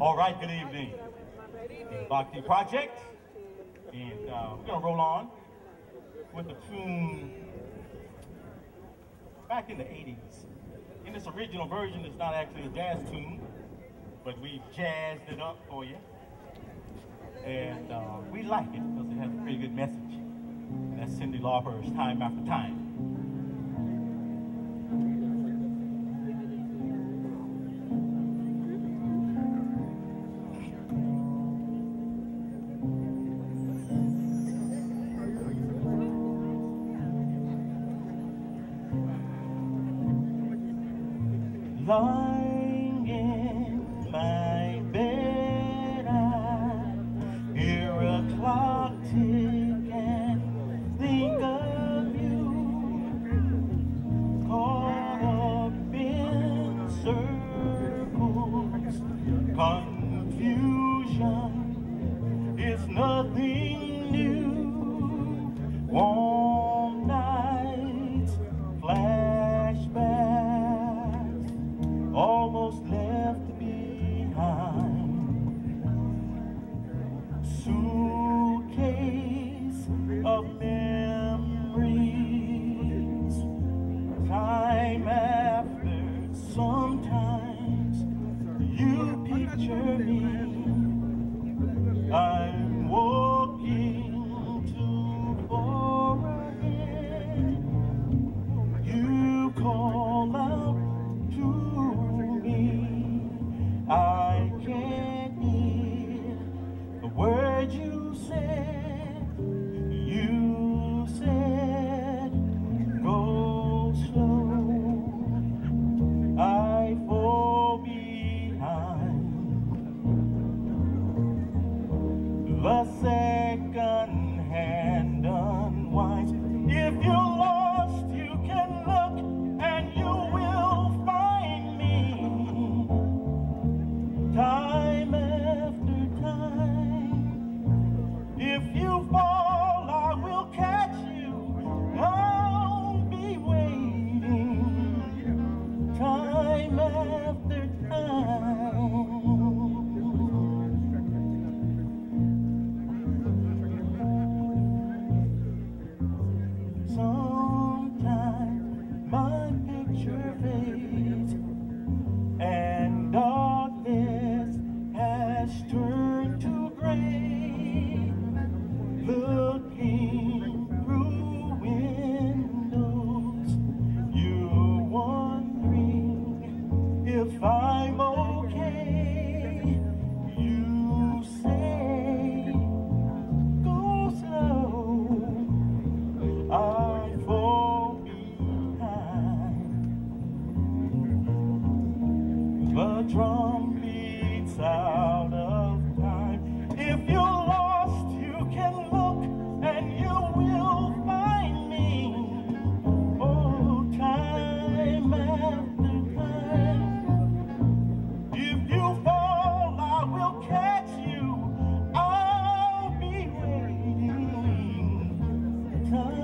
All right, good evening. Bhakti Project. And uh, we're going to roll on with a tune back in the 80s. In this original version, it's not actually a jazz tune, but we jazzed it up for you. And uh, we like it because it has a pretty good message. And that's Cyndi Lauper's Time After Time. Lying in my bed, I hear a clock tick and think of you. Caught up in circles, confusion is nothing new. Warm picture if I'm come.